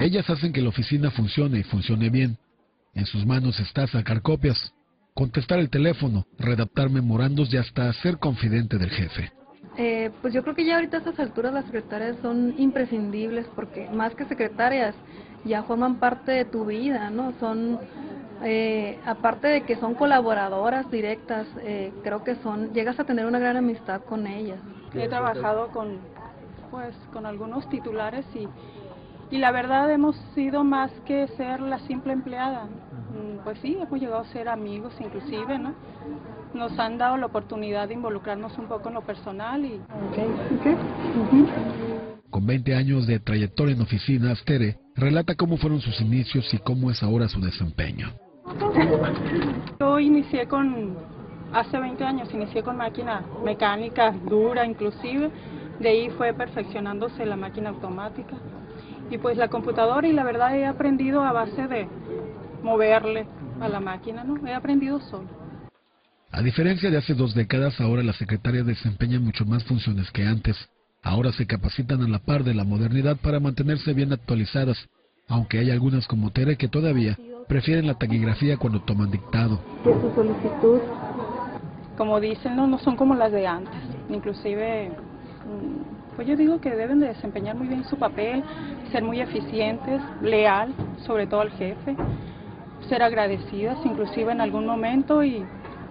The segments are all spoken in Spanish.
Ellas hacen que la oficina funcione y funcione bien. En sus manos está sacar copias, contestar el teléfono, redactar memorandos y hasta ser confidente del jefe. Eh, pues yo creo que ya ahorita a estas alturas las secretarias son imprescindibles porque más que secretarias ya forman parte de tu vida, ¿no? Son, eh, aparte de que son colaboradoras directas, eh, creo que son, llegas a tener una gran amistad con ellas. He trabajado con, pues, con algunos titulares y, y la verdad hemos sido más que ser la simple empleada. Mm, pues sí, hemos llegado a ser amigos inclusive, ¿no? nos han dado la oportunidad de involucrarnos un poco en lo personal y... Con 20 años de trayectoria en oficinas, Tere relata cómo fueron sus inicios y cómo es ahora su desempeño. Yo inicié con, hace 20 años, inicié con máquina mecánica dura inclusive, de ahí fue perfeccionándose la máquina automática y pues la computadora y la verdad he aprendido a base de moverle a la máquina, ¿no? He aprendido solo. A diferencia de hace dos décadas, ahora las secretarias desempeñan mucho más funciones que antes. Ahora se capacitan a la par de la modernidad para mantenerse bien actualizadas, aunque hay algunas como Tere que todavía prefieren la taquigrafía cuando toman dictado. su solicitud, como dicen, no, no son como las de antes. Inclusive, mm, pues yo digo que deben de desempeñar muy bien su papel, ser muy eficientes, leal, sobre todo al jefe, ser agradecidas, inclusive en algún momento y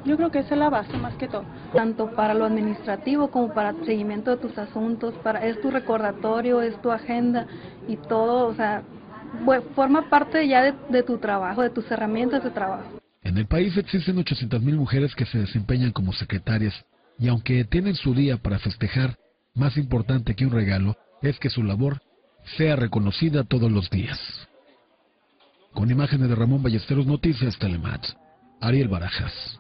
yo creo que esa es la base más que todo. Tanto para lo administrativo como para el seguimiento de tus asuntos, para es tu recordatorio, es tu agenda y todo, o sea, forma parte ya de, tu trabajo, de tus herramientas de trabajo. En el país existen 800.000 mujeres que se desempeñan como secretarias y aunque tienen su día para festejar, más importante que un regalo es que su labor sea reconocida todos los días. Con imágenes de Ramón Ballesteros Noticias Telemat, Ariel Barajas.